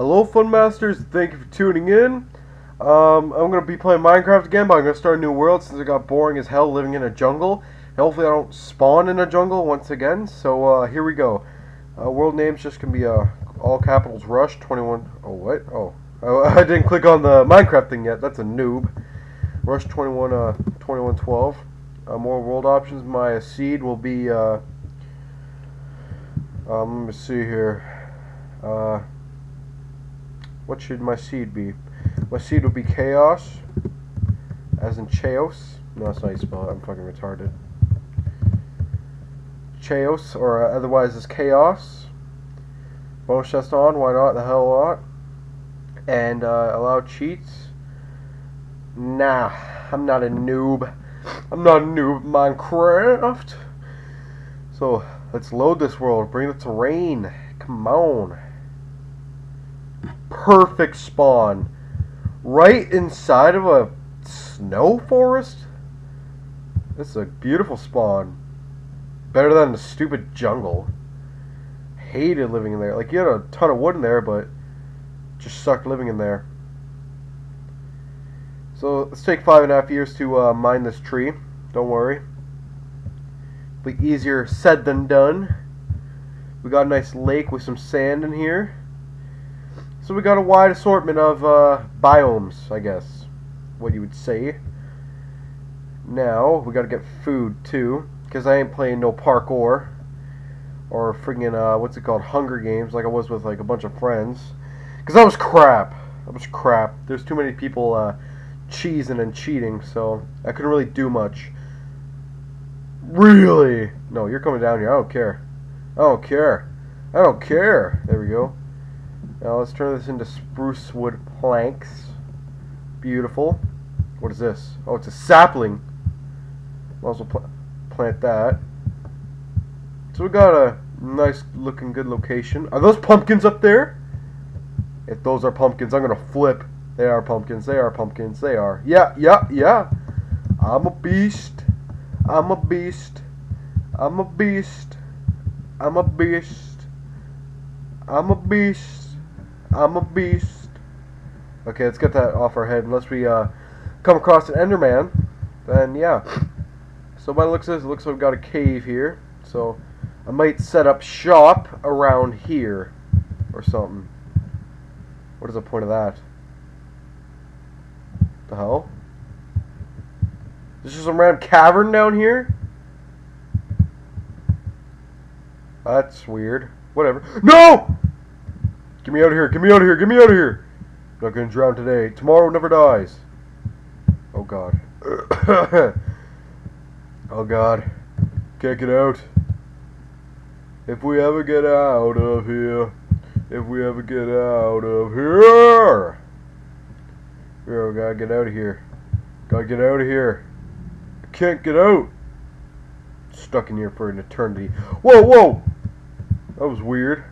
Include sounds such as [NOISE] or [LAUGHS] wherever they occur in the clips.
Hello, Fun Masters. Thank you for tuning in. Um, I'm gonna be playing Minecraft again, but I'm gonna start a new world since it got boring as hell living in a jungle. Hopefully, I don't spawn in a jungle once again. So uh, here we go. Uh, world names just gonna be uh, all capitals. Rush 21. Oh what? Oh, oh [LAUGHS] I didn't click on the Minecraft thing yet. That's a noob. Rush 21. Uh, 2112. Uh, more world options. My seed will be. Uh, um, let me see here. What should my seed be? My seed will be chaos, as in chaos. No, that's not how spell it. I'm fucking retarded. Chaos, or uh, otherwise as chaos. Bonus chest on, why not? The hell lot. And uh, allow cheats. Nah, I'm not a noob. I'm not a noob Minecraft. So, let's load this world. Bring the terrain. Come on. Perfect spawn. Right inside of a snow forest? This is a beautiful spawn. Better than the stupid jungle. Hated living in there. Like, you had a ton of wood in there, but just sucked living in there. So, let's take five and a half years to uh, mine this tree. Don't worry. Be easier said than done. We got a nice lake with some sand in here. So we got a wide assortment of uh, biomes, I guess, what you would say. Now, we gotta get food, too, because I ain't playing no parkour, or friggin', uh, what's it called, Hunger Games, like I was with, like, a bunch of friends. Because that was crap. That was crap. There's too many people, uh, cheesing and cheating, so I couldn't really do much. Really? No, you're coming down here. I don't care. I don't care. I don't care. There we go. Now let's turn this into spruce wood planks. Beautiful. What is this? Oh, it's a sapling. Might as well pl plant that. So we got a nice looking good location. Are those pumpkins up there? If those are pumpkins, I'm gonna flip. They are pumpkins. They are pumpkins. They are. Yeah, yeah, yeah. I'm a beast. I'm a beast. I'm a beast. I'm a beast. I'm a beast. I'm a beast. Okay, let's get that off our head. Unless we uh, come across an Enderman, then yeah. So by the looks of this, it looks like we've got a cave here. So I might set up shop around here or something. What is the point of that? The hell? This is some random cavern down here? That's weird. Whatever. No! Get me out of here. Get me out of here. Get me out of here. I'm not to drown today. Tomorrow never dies. Oh, God. [COUGHS] oh, God. Can't get out. If we ever get out of here. If we ever get out of here. We gotta get out of here. Gotta get out of here. I can't get out. Stuck in here for an eternity. Whoa, whoa! That was weird.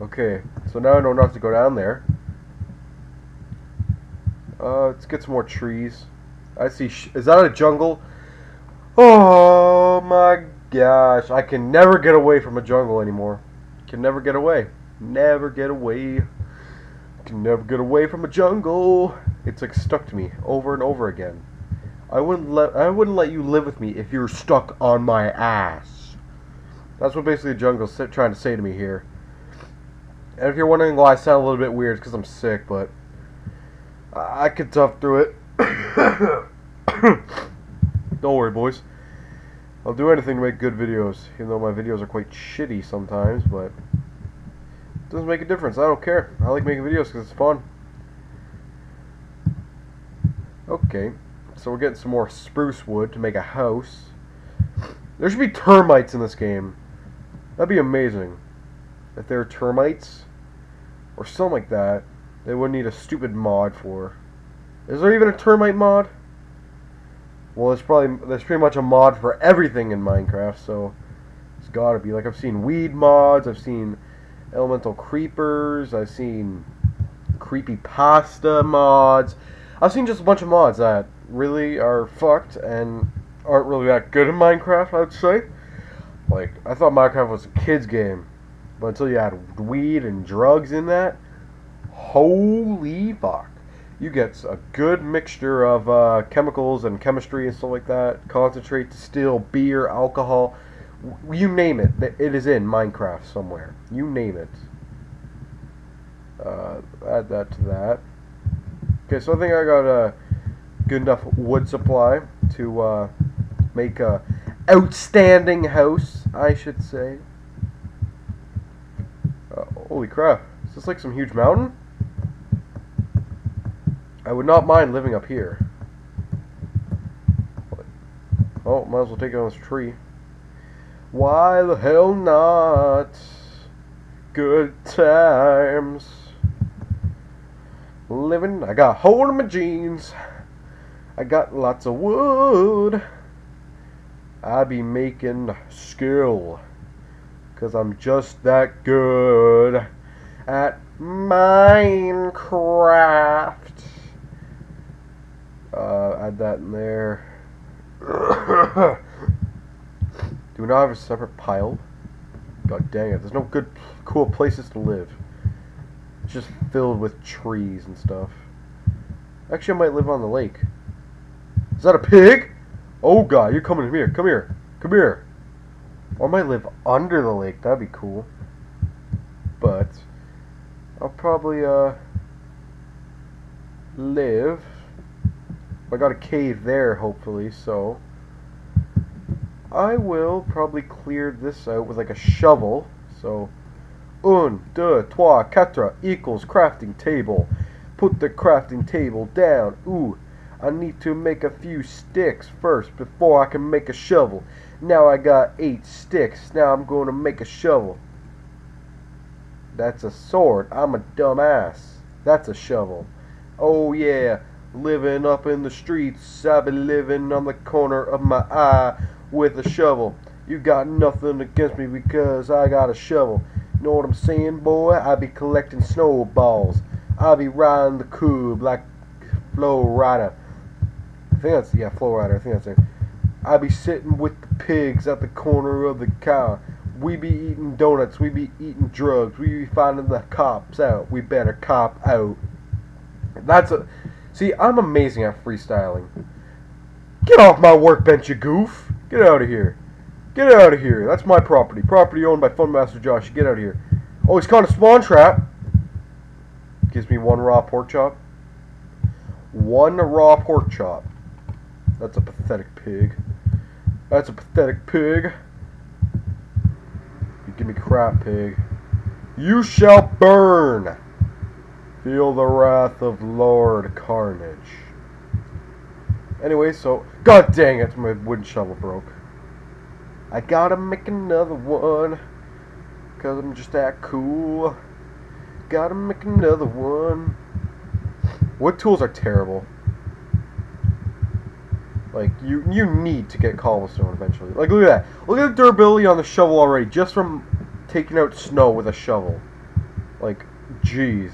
Okay, so now I know not to go down there. Uh, let's get some more trees. I see. is that a jungle? Oh my gosh! I can never get away from a jungle anymore. Can never get away. Never get away. Can never get away from a jungle. It's like stuck to me over and over again. I wouldn't let I wouldn't let you live with me if you were stuck on my ass. That's what basically the jungle's trying to say to me here. And if you're wondering why I sound a little bit weird, it's because I'm sick, but I can tough through it. [COUGHS] Don't worry, boys. I'll do anything to make good videos, even though my videos are quite shitty sometimes, but it doesn't make a difference. I don't care. I like making videos because it's fun. Okay, so we're getting some more spruce wood to make a house. There should be termites in this game. That'd be amazing. If there are termites, or something like that, they would need a stupid mod for. Is there even a termite mod? Well, there's probably there's pretty much a mod for everything in Minecraft, so it's got to be. Like I've seen weed mods, I've seen elemental creepers, I've seen creepy pasta mods. I've seen just a bunch of mods that really are fucked and aren't really that good in Minecraft, I would say. Like, I thought Minecraft was a kid's game. But until you add weed and drugs in that, Holy fuck. You get a good mixture of uh, chemicals and chemistry and stuff like that. Concentrate, distill, beer, alcohol. You name it. It is in Minecraft somewhere. You name it. Uh, add that to that. Okay, so I think I got a good enough wood supply to uh, make a outstanding house, I should say. Holy crap. Is this like some huge mountain? I would not mind living up here. Oh, might as well take it on this tree. Why the hell not? Good times. Living, I got a hole in my jeans. I got lots of wood. I be making skill. Cause I'm just that good at Minecraft. Uh, add that in there. [COUGHS] Do we not have a separate pile? God dang it, there's no good, cool places to live. It's just filled with trees and stuff. Actually, I might live on the lake. Is that a pig? Oh god, you're coming here. Come here. Come here. I might live under the lake. That'd be cool. But I'll probably uh live. I got a cave there, hopefully, so I will probably clear this out with like a shovel. So un, deux, trois, quatre equals crafting table. Put the crafting table down. Ooh, I need to make a few sticks first before I can make a shovel. Now I got eight sticks. Now I'm going to make a shovel. That's a sword. I'm a dumbass. That's a shovel. Oh yeah, living up in the streets. I be living on the corner of my eye with a shovel. You got nothing against me because I got a shovel. Know what I'm saying, boy? I be collecting snowballs. I be riding the cube like Flow Rider. I think that's yeah, Flow Rider. I think that's it. I be sitting with the pigs at the corner of the car. We be eating donuts. We be eating drugs. We be finding the cops out. We better cop out. That's a. See, I'm amazing at freestyling. Get off my workbench, you goof. Get out of here. Get out of here. That's my property. Property owned by Funmaster Josh. Get out of here. Oh, he's caught a spawn trap. Gives me one raw pork chop. One raw pork chop. That's a pathetic pig. That's a pathetic pig. You give me crap, pig. You shall burn. Feel the wrath of Lord Carnage. Anyway, so... God dang it, my wooden shovel broke. I gotta make another one. Cause I'm just that cool. Gotta make another one. Wood tools are terrible. Like you you need to get cobblestone eventually. Like look at that. Look at the durability on the shovel already, just from taking out snow with a shovel. Like, jeez.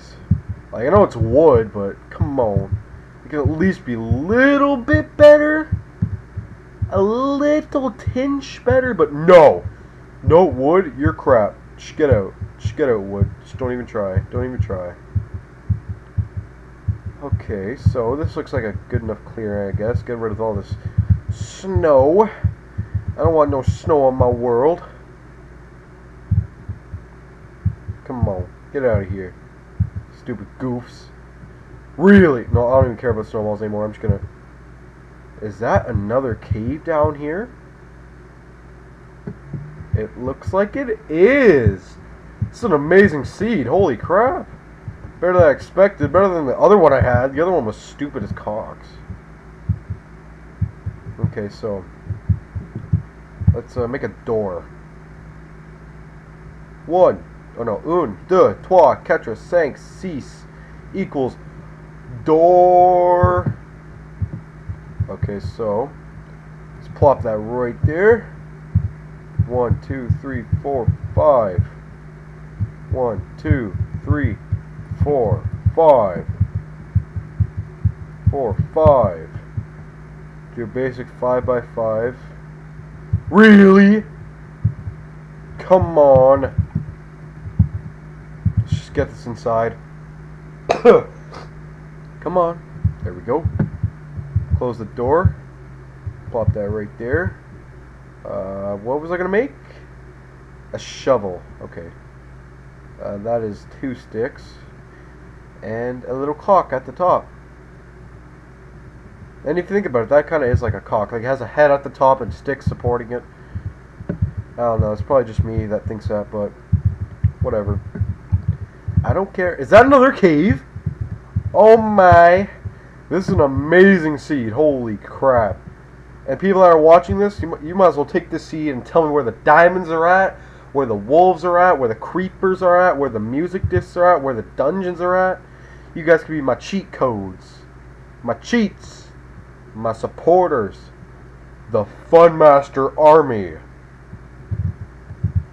Like I know it's wood, but come on. It can at least be a little bit better. A little tinge better, but no. No wood, you're crap. Just get out. Just get out, wood. Just don't even try. Don't even try. Okay, so this looks like a good enough clearing, I guess. Get rid of all this snow. I don't want no snow on my world. Come on, get out of here. Stupid goofs. Really? No, I don't even care about snowballs anymore. I'm just gonna... Is that another cave down here? It looks like it is. It's an amazing seed. Holy crap. Better than I expected. Better than the other one I had. The other one was stupid as cocks. Okay, so let's uh, make a door. One. Oh no. Un, deux, trois, quatre, cinq, six equals door. Okay, so let's plop that right there. One, two, three, four, five. One, two, three, four, five, four, five. Do your basic five by five. Really? Come on. Let's just get this inside. [COUGHS] Come on. There we go. Close the door. Plop that right there. Uh, what was I gonna make? A shovel. Okay. Uh, that is two sticks. And a little cock at the top. And if you think about it, that kind of is like a cock. Like it has a head at the top and sticks supporting it. I don't know. It's probably just me that thinks that, but whatever. I don't care. Is that another cave? Oh my. This is an amazing seed. Holy crap. And people that are watching this, you, you might as well take this seed and tell me where the diamonds are at, where the wolves are at, where the creepers are at, where the music discs are at, where the dungeons are at. You guys can be my cheat codes. My cheats. My supporters. The Fun Master Army.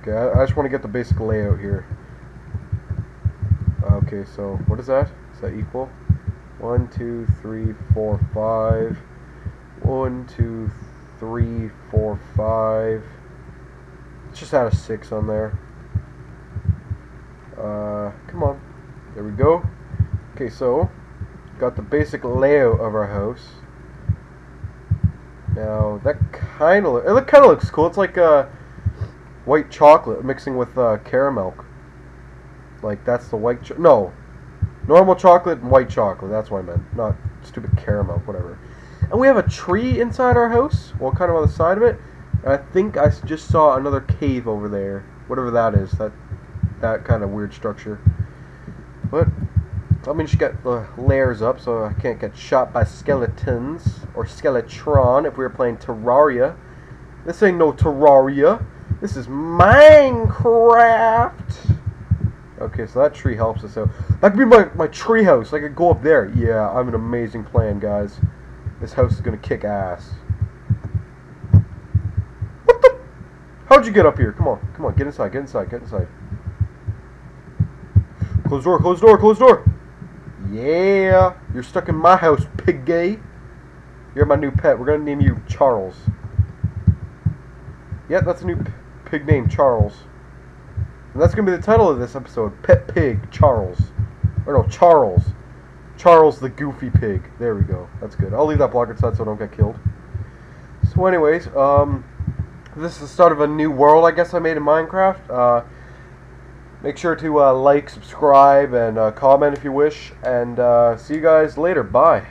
Okay, I, I just want to get the basic layout here. Okay, so what is that? Is that equal? One, two, three, four, five. One, two, three, four, five. Let's just add a six on there. Uh, come on. There we go. Okay, so got the basic layout of our house. Now that kind of it kind of looks cool. It's like uh, white chocolate mixing with uh, caramel. Like that's the white no, normal chocolate and white chocolate. That's what I meant. Not stupid caramel, whatever. And we have a tree inside our house. Well, kind of on the side of it. I think I just saw another cave over there. Whatever that is. That that kind of weird structure. But I mean, she got the layers up, so I can't get shot by skeletons or skeletron if we were playing Terraria. This ain't no Terraria. This is Minecraft. Okay, so that tree helps us out. That could be my, my tree house. I could go up there. Yeah, I have an amazing plan, guys. This house is going to kick ass. What the? How'd you get up here? Come on. Come on. Get inside. Get inside. Get inside. Close door. Close door. Close door. Yeah. You're stuck in my house, pig gay. You're my new pet. We're to name you Charles. Yeah, that's a new pig name, Charles. And that's to be the title of this episode. Pet Pig Charles. Or no, Charles. Charles the Goofy Pig. There we go. That's good. I'll leave that block inside so I don't get killed. So anyways, um, this is the start of a new world I guess I made in Minecraft. Uh, make sure to uh, like, subscribe, and uh, comment if you wish. And uh, see you guys later. Bye.